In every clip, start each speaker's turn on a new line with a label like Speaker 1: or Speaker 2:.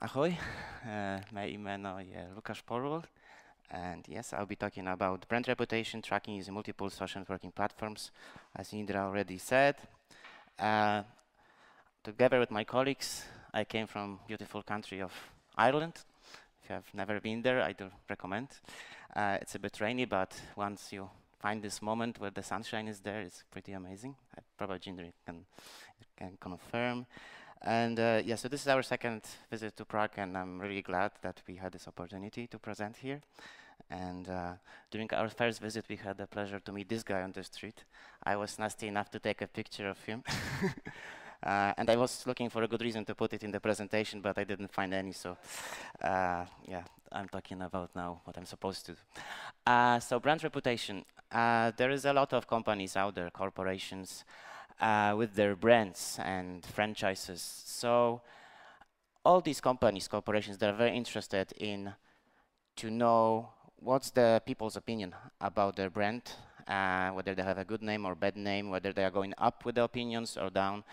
Speaker 1: Ahoj, e, mé jméno je Lukáš Porwol, and yes, I'll be talking about brand reputation tracking using multiple social networking platforms, as Indra already said. Uh, together with my colleagues, I came from beautiful country of Ireland. If you have never been there, I do recommend. Uh, it's a bit rainy, but once you find this moment where the sunshine is there, it's pretty amazing. Probably Indra can, can confirm. And uh, yeah, so this is our second visit to Prague, and I'm really glad that we had this opportunity to present here. And uh, during our first visit, we had the pleasure to meet this guy on the street. I was nasty enough to take a picture of him. uh, and I was looking for a good reason to put it in the presentation, but I didn't find any. So uh, yeah, I'm talking about now what I'm supposed to. Uh, so brand reputation. Uh, there is a lot of companies out there, corporations, uh, with their brands and franchises. So all these companies, corporations, they're very interested in to know what's the people's opinion about their brand, uh, whether they have a good name or bad name, whether they are going up with the opinions or down.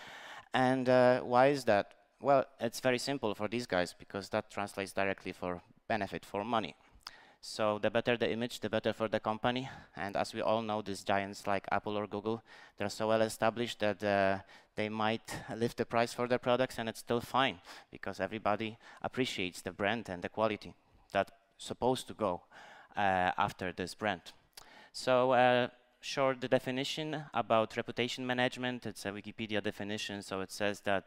Speaker 1: And uh, why is that? Well, it's very simple for these guys because that translates directly for benefit, for money. So the better the image, the better for the company. And as we all know, these giants like Apple or Google, they're so well established that uh, they might lift the price for their products and it's still fine because everybody appreciates the brand and the quality that's supposed to go uh, after this brand. So uh, short the definition about reputation management. It's a Wikipedia definition, so it says that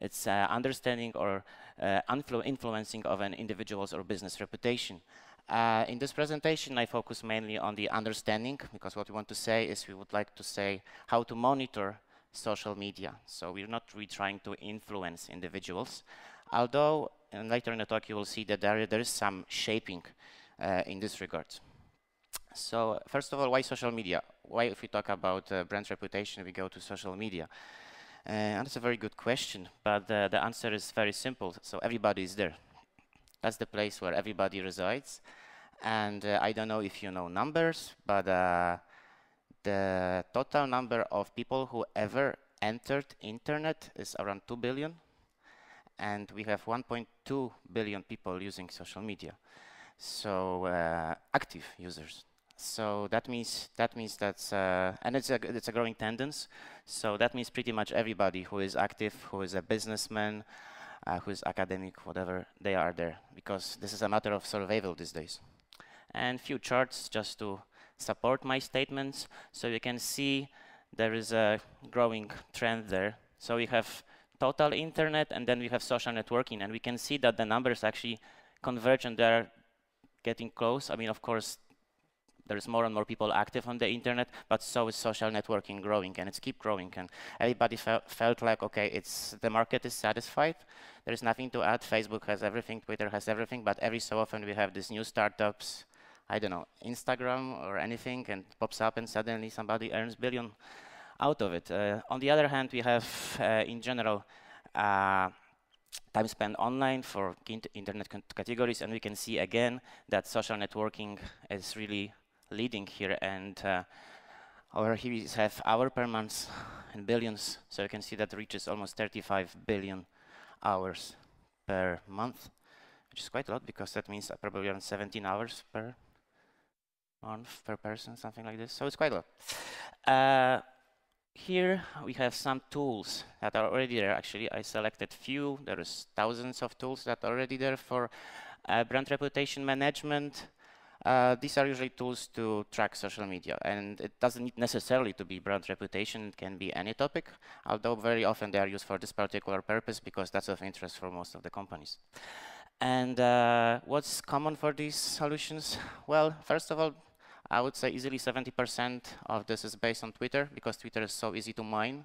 Speaker 1: it's uh, understanding or uh, influencing of an individual's or business reputation. Uh, in this presentation, I focus mainly on the understanding, because what we want to say is we would like to say how to monitor social media. So we're not really trying to influence individuals, although later in the talk you will see that there, there is some shaping uh, in this regard. So first of all, why social media? Why if we talk about uh, brand reputation, we go to social media? Uh, and that's a very good question, but the answer is very simple. So everybody is there. That's the place where everybody resides. And uh, I don't know if you know numbers, but uh, the total number of people who ever entered internet is around 2 billion. And we have 1.2 billion people using social media. So uh, active users. So that means that means that's uh, and it's a it's a growing tendency. So that means pretty much everybody who is active, who is a businessman, uh, who is academic, whatever, they are there because this is a matter of survival these days. And few charts just to support my statements. So you can see there is a growing trend there. So we have total internet and then we have social networking and we can see that the numbers actually converge and they're getting close. I mean, of course, there's more and more people active on the internet, but so is social networking growing, and it's keep growing. And everybody fe felt like, okay, it's the market is satisfied. There is nothing to add. Facebook has everything, Twitter has everything, but every so often we have these new startups. I don't know, Instagram or anything, and pops up, and suddenly somebody earns billion out of it. Uh, on the other hand, we have, uh, in general, uh, time spent online for internet categories, and we can see again that social networking is really leading here and uh, over here we have hour per month in billions. So you can see that reaches almost 35 billion hours per month which is quite a lot because that means probably around 17 hours per month per person something like this. So it's quite a lot. Uh, here we have some tools that are already there. Actually I selected few. There is thousands of tools that are already there for uh, brand reputation management uh, these are usually tools to track social media, and it doesn't need necessarily to be brand reputation. It can be any topic, although very often they are used for this particular purpose because that's of interest for most of the companies. And uh, what's common for these solutions? Well, first of all, I would say easily 70% of this is based on Twitter because Twitter is so easy to mine.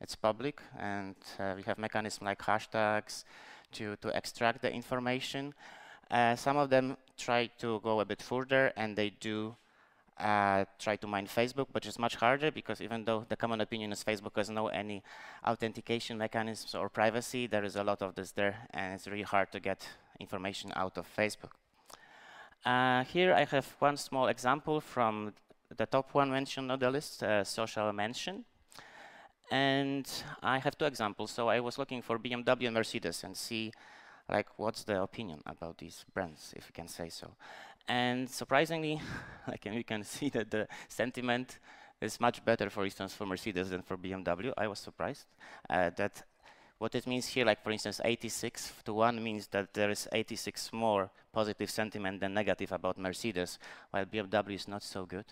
Speaker 1: It's public, and uh, we have mechanisms like hashtags to, to extract the information. Uh, some of them try to go a bit further and they do uh, try to mine Facebook, but it's much harder because even though the common opinion is Facebook has no any authentication mechanisms or privacy, there is a lot of this there and it's really hard to get information out of Facebook. Uh, here I have one small example from the top one mentioned on the list, uh, social mention. And I have two examples. So I was looking for BMW and Mercedes and see like what's the opinion about these brands, if you can say so. And surprisingly, like we can see that the sentiment is much better, for instance, for Mercedes than for BMW. I was surprised uh, that what it means here, like for instance, 86 to 1 means that there is 86 more positive sentiment than negative about Mercedes, while BMW is not so good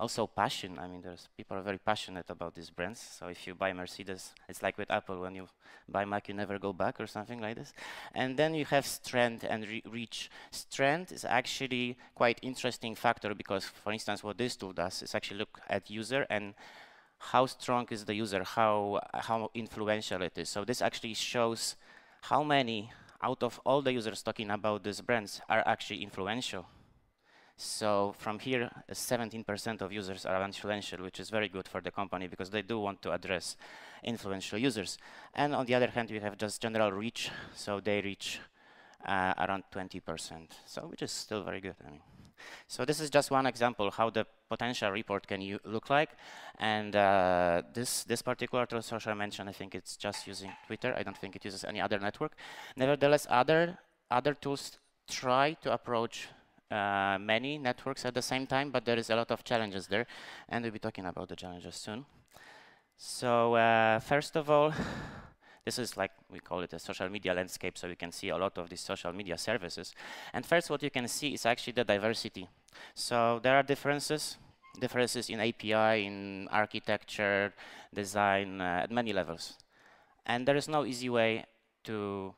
Speaker 1: also passion. I mean, there's people are very passionate about these brands. So if you buy Mercedes, it's like with Apple, when you buy Mac, you never go back or something like this. And then you have strength and re reach. Strength is actually quite interesting factor because, for instance, what this tool does is actually look at user and how strong is the user, how how influential it is. So this actually shows how many out of all the users talking about these brands are actually influential. So from here, 17% of users are influential, which is very good for the company because they do want to address influential users. And on the other hand, we have just general reach, so they reach uh, around 20%, so which is still very good. I mean. So this is just one example how the potential report can look like. And uh, this, this particular tool, social mention, I think it's just using Twitter. I don't think it uses any other network. Nevertheless, other, other tools try to approach uh, many networks at the same time, but there is a lot of challenges there, and we'll be talking about the challenges soon. So uh, first of all, this is like, we call it a social media landscape, so you can see a lot of these social media services. And first what you can see is actually the diversity. So there are differences, differences in API, in architecture, design, uh, at many levels. And there is no easy way to,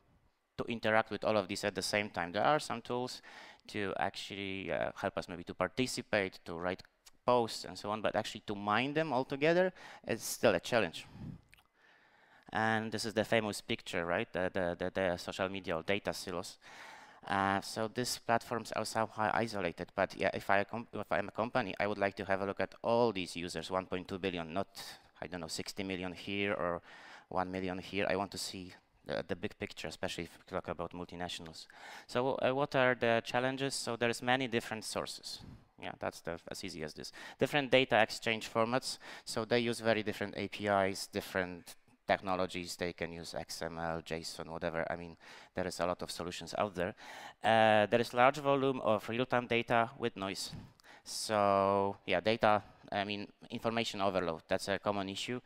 Speaker 1: to interact with all of these at the same time. There are some tools to actually uh, help us maybe to participate, to write posts and so on, but actually to mine them all together is still a challenge. And this is the famous picture, right? The, the, the, the social media or data silos. Uh, so these platforms are somehow isolated, but yeah, if, I if I'm a company, I would like to have a look at all these users, 1.2 billion, not, I don't know, 60 million here or 1 million here. I want to see the, the big picture, especially if we talk about multinationals. So uh, what are the challenges? So there's many different sources. Yeah, that's the, as easy as this. Different data exchange formats. So they use very different APIs, different technologies. They can use XML, JSON, whatever. I mean, there is a lot of solutions out there. Uh, there is large volume of real-time data with noise. So yeah, data, I mean, information overload. That's a common issue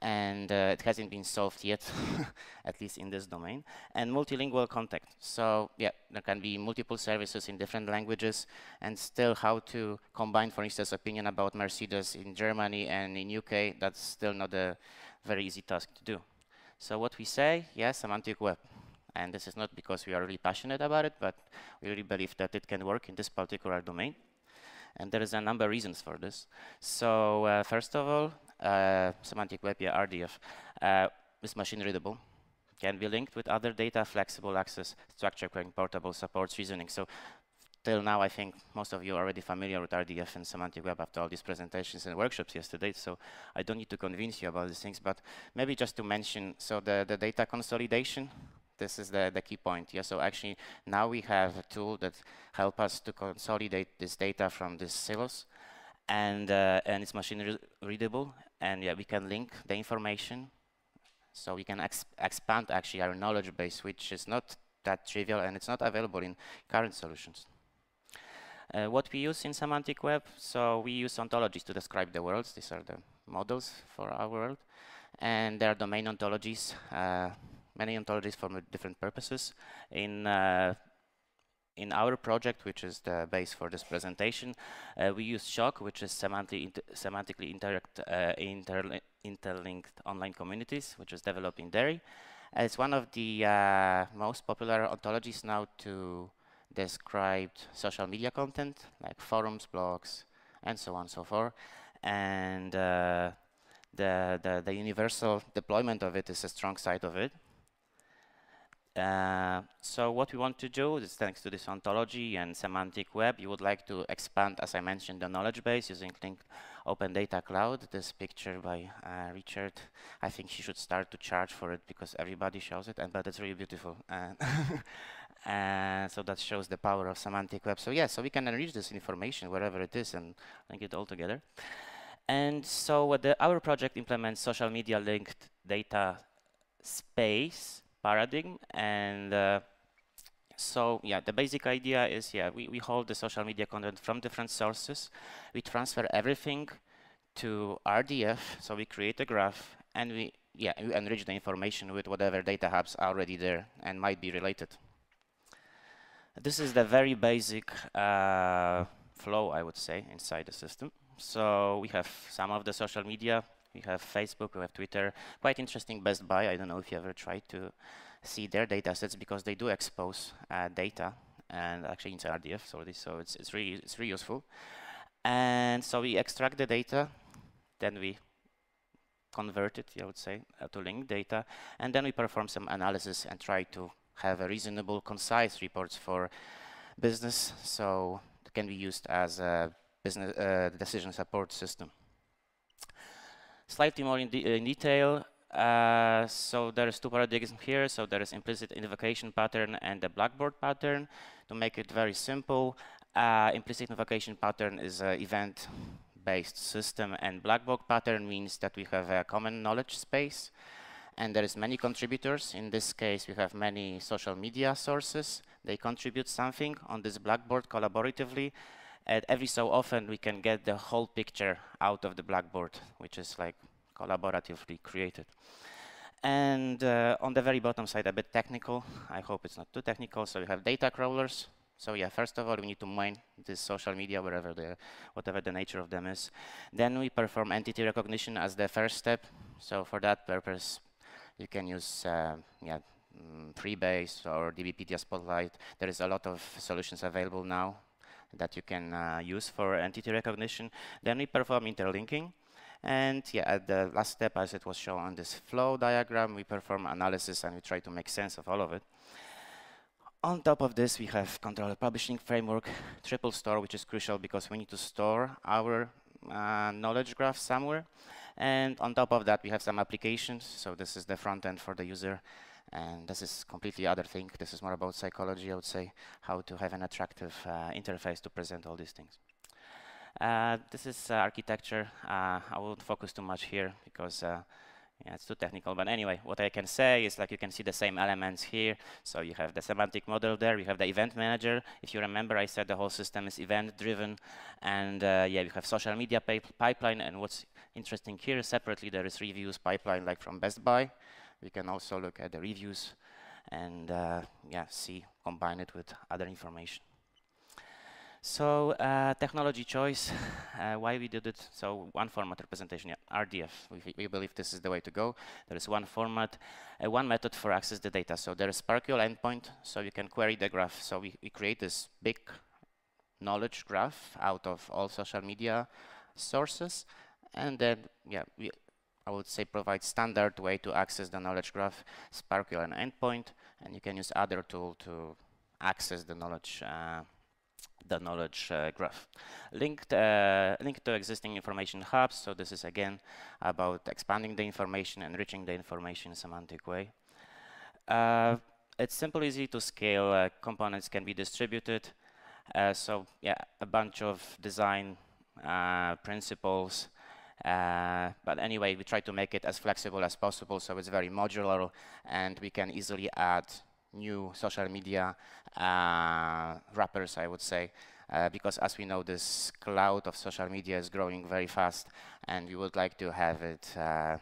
Speaker 1: and uh, it hasn't been solved yet, at least in this domain. And multilingual contact. So yeah, there can be multiple services in different languages, and still how to combine, for instance, opinion about Mercedes in Germany and in UK. That's still not a very easy task to do. So what we say, yes, semantic web. And this is not because we are really passionate about it, but we really believe that it can work in this particular domain. And there is a number of reasons for this. So uh, first of all, uh, semantic web, yeah, RDF, uh, is machine readable, can be linked with other data, flexible access, structure querying, portable, supports reasoning. So till now, I think most of you are already familiar with RDF and semantic web after all these presentations and workshops yesterday, so I don't need to convince you about these things, but maybe just to mention, so the, the data consolidation, this is the, the key point. Yeah, so actually now we have a tool that help us to consolidate this data from these silos and, uh, and it's machine re readable and yeah, we can link the information. So we can ex expand actually our knowledge base, which is not that trivial and it's not available in current solutions. Uh, what we use in semantic web, so we use ontologies to describe the worlds. These are the models for our world. And there are domain ontologies, uh, many ontologies for different purposes. In uh, in our project, which is the base for this presentation, uh, we use SIOC, which is semantic inter semantically interact, uh, interli interlinked online communities, which was developed in DERI. it's one of the uh, most popular ontologies now to describe social media content, like forums, blogs, and so on and so forth. And uh, the, the, the universal deployment of it is a strong side of it. Uh, so what we want to do is thanks to this ontology and semantic web, you would like to expand, as I mentioned, the knowledge base using Link Open Data Cloud. This picture by uh, Richard, I think he should start to charge for it because everybody shows it, and but it's really beautiful. and so that shows the power of semantic web. So yeah, so we can enrich this information wherever it is and link it all together. And so the, our project implements social media linked data space paradigm and uh, So yeah, the basic idea is, yeah, we, we hold the social media content from different sources. We transfer everything to RDF, so we create a graph, and we, yeah, we enrich the information with whatever data hubs are already there and might be related. This is the very basic uh, flow, I would say, inside the system. So we have some of the social media. We have Facebook, we have Twitter. Quite interesting Best Buy. I don't know if you ever tried to see their data sets because they do expose uh, data and actually into RDF, so, this, so it's, it's, really, it's really useful. And so we extract the data, then we convert it, I would say, uh, to link data, and then we perform some analysis and try to have a reasonable, concise reports for business, so it can be used as a business uh, decision support system. Slightly more in, de in detail, uh, so there is two paradigms here. So there is implicit invocation pattern and the blackboard pattern. To make it very simple, uh, implicit invocation pattern is an event-based system, and blackboard pattern means that we have a common knowledge space, and there is many contributors. In this case, we have many social media sources. They contribute something on this blackboard collaboratively, and every so often we can get the whole picture out of the blackboard, which is like collaboratively created. And uh, on the very bottom side, a bit technical. I hope it's not too technical. So we have data crawlers. So yeah, first of all, we need to mine this social media, wherever the, whatever the nature of them is. Then we perform entity recognition as the first step. So for that purpose, you can use uh, yeah, mm, Freebase or DBpedia Spotlight. There is a lot of solutions available now that you can uh, use for entity recognition. Then we perform interlinking. And yeah, at the last step, as it was shown on this flow diagram, we perform analysis and we try to make sense of all of it. On top of this, we have controller publishing framework, triple store, which is crucial because we need to store our uh, knowledge graph somewhere. And on top of that, we have some applications. So this is the front end for the user. And this is completely other thing. This is more about psychology, I would say, how to have an attractive uh, interface to present all these things. Uh, this is uh, architecture. I won't focus too much here because yeah, it's too technical. But anyway, what I can say is like you can see the same elements here. So you have the semantic model there. You have the event manager. If you remember, I said the whole system is event driven. And uh, yeah, you have social media pipeline. And what's interesting here separately, there is reviews pipeline like from Best Buy. We can also look at the reviews and uh, yeah, see, combine it with other information. So uh, technology choice, uh, why we did it. So one format representation, yeah, RDF. We, we, believe this is the way to go. There is one format, uh, one method for access the data. So there is SPARQL endpoint, so you can query the graph. So we, we create this big knowledge graph out of all social media sources. And then, yeah, we, I would say provide standard way to access the knowledge graph, SPARQL and endpoint, and you can use other tool to access the knowledge uh, the knowledge uh, graph. Linked, uh, linked to existing information hubs, so this is again about expanding the information, enriching the information in a semantic way. Uh, it's simple, easy to scale, uh, components can be distributed, uh, so yeah, a bunch of design uh, but anyway, we try to make it as flexible as possible, so it's very modular, and we can easily add new social media uh, wrappers, I would say, uh, because as we know, this cloud of social media is growing very fast, and we would like to have it uh,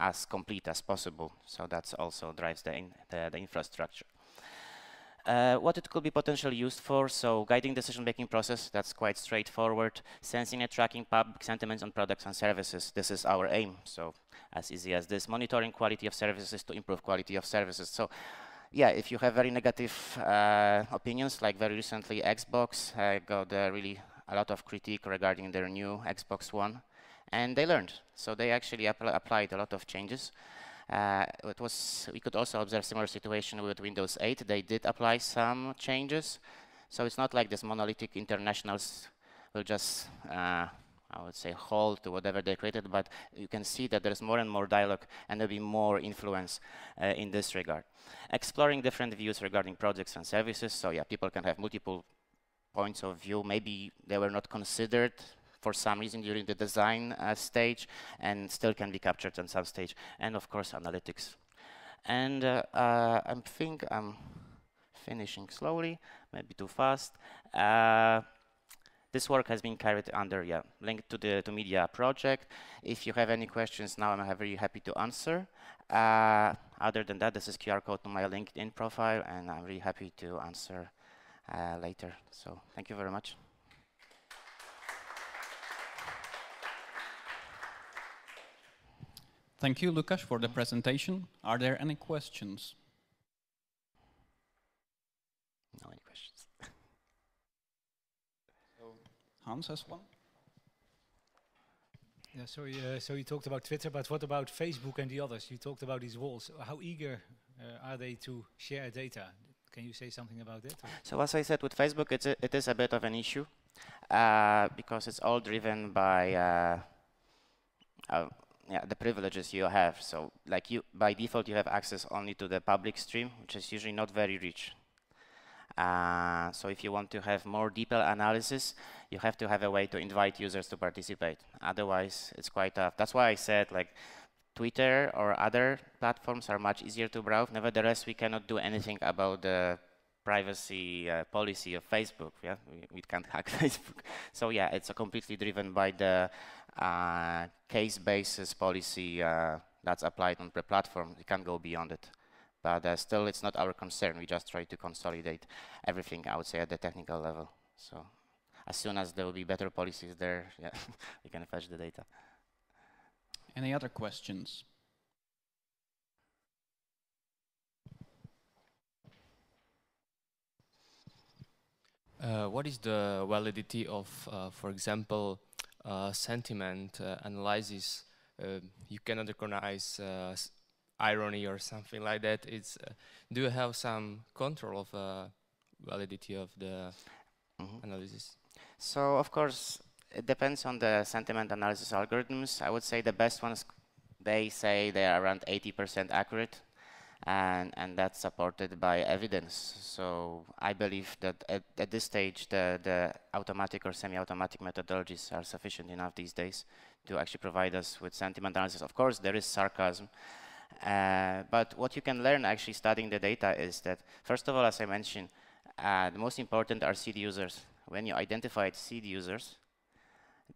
Speaker 1: as complete as possible. So that also drives the, in, the, the infrastructure. Uh, what it could be potentially used for, so guiding decision-making process, that's quite straightforward. Sensing and tracking public sentiments on products and services, this is our aim. So as easy as this. Monitoring quality of services to improve quality of services. So yeah, if you have very negative uh, opinions, like very recently Xbox uh, got really a lot of critique regarding their new Xbox One, and they learned. So they actually apl applied a lot of changes. Uh, it was we could also observe similar situation with Windows 8. They did apply some changes, so it's not like this monolithic internationals will just uh, I would say hold to whatever they created, but you can see that there's more and more dialogue and there'll be more influence uh, in this regard. Exploring different views regarding projects and services. So yeah, people can have multiple points of view. Maybe they were not considered for some reason during the design uh, stage and still can be captured on some stage. And of course, analytics. And uh, uh I think I'm finishing slowly, maybe too fast. Uh, this work has been carried under yeah, link to the to media project. If you have any questions now, I'm very happy to answer. Uh, other than that, this is QR code to my LinkedIn profile, and I'm really happy to answer uh, later. So thank you very much.
Speaker 2: Thank you, Lukasz, for the presentation. Are there any questions?
Speaker 1: No any questions.
Speaker 2: Hans has one.
Speaker 3: Yeah, sorry, uh, so you talked about Twitter, but what about Facebook and the others? You talked about these walls. How eager uh, are they to share data? Can you say something about that? or?
Speaker 1: So as I said, with Facebook, it's a, it is a bit of an issue uh, because it's all driven by uh, uh, yeah, the privileges you have. So like you, by default, you have access only to the public stream, which is usually not very rich. Uh, so if you want to have more deeper analysis, you have to have a way to invite users to participate. Otherwise, it's quite tough. That's why I said like Twitter or other platforms are much easier to browse. Nevertheless, we cannot do anything about the privacy uh, policy of Facebook. Yeah, we, we can't hack Facebook. So yeah, it's completely driven by the uh, case basis policy uh, that's applied on the platform. We can't go beyond it. But uh, still, it's not our concern. We just try to consolidate everything, I would say, at the technical level. So as soon as there will be better policies there, yeah, we can fetch the data.
Speaker 2: Any other questions?
Speaker 4: Uh, what is the validity of, uh, for example, sentiment uh, analysis? Uh, you cannot recognize uh, irony or something like that. It's do you have some control of validity of the
Speaker 1: Mhm.
Speaker 4: analysis?
Speaker 1: So of course, it depends on the sentiment analysis algorithms. I would say the best ones, they say they are around 80% accurate, and and that's supported by evidence. So I believe that at, at this stage, the the automatic or semi-automatic methodologies are sufficient enough these days to actually provide us with sentiment analysis. Of course, there is sarcasm. Uh, but what you can learn actually studying the data is that, first of all, as I mentioned, uh, the most important are seed users. When you identify seed users,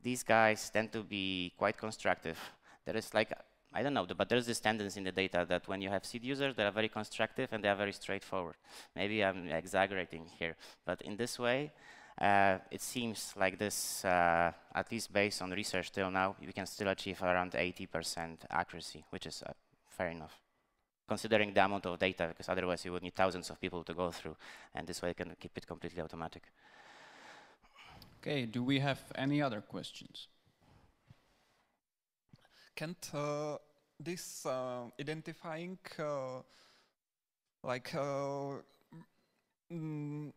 Speaker 1: these guys tend to be quite constructive. There is like, I don't know, but there's this tendency in the data that when you have seed users, they are very constructive and they are very straightforward. Maybe I'm exaggerating here, but in this way, uh, it seems like this, uh, at least based on research till now, we can still achieve around 80% accuracy, which is uh, fair enough considering the amount of data, because otherwise you would need thousands of people to go through, and this way you can keep it completely automatic.
Speaker 2: Okay, do we have any other questions?
Speaker 5: Can't uh, this uh, identifying uh, like mm,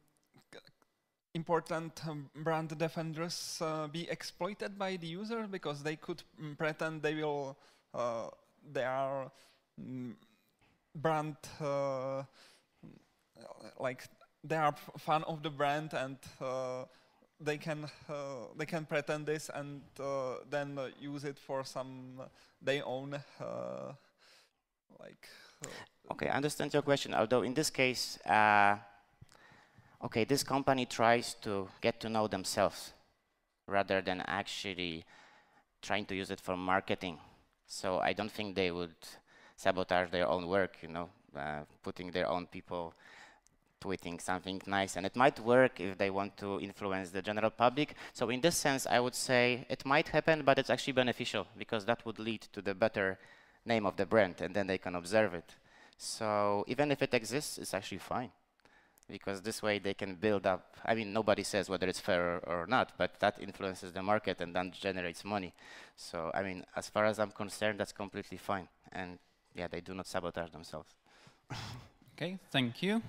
Speaker 5: important um, brand defenders uh, be exploited by the user because they could mm, pretend they will uh, they are mm, brand uh, like they are fan of the brand and they can uh, they can pretend this and uh, then uh, use it for some their own like
Speaker 1: Okay, I understand your question, although in this case, okay, this company tries to get to know themselves rather than actually trying to use it for marketing. So I don't think they would sabotage their own work, you know, uh, putting their own people tweeting something nice. And it might work if they want to influence the general public. So in this sense, I would say it might happen, but it's actually beneficial because that would lead to the better name of the brand and then they can observe it. So even if it exists, it's actually fine because this way they can build up. I mean, nobody says whether it's fair or, or not, but that influences the market and then generates money. So I mean, as far as I'm concerned, that's completely fine. And yeah, they do not sabotage themselves.
Speaker 2: Okay, thank you.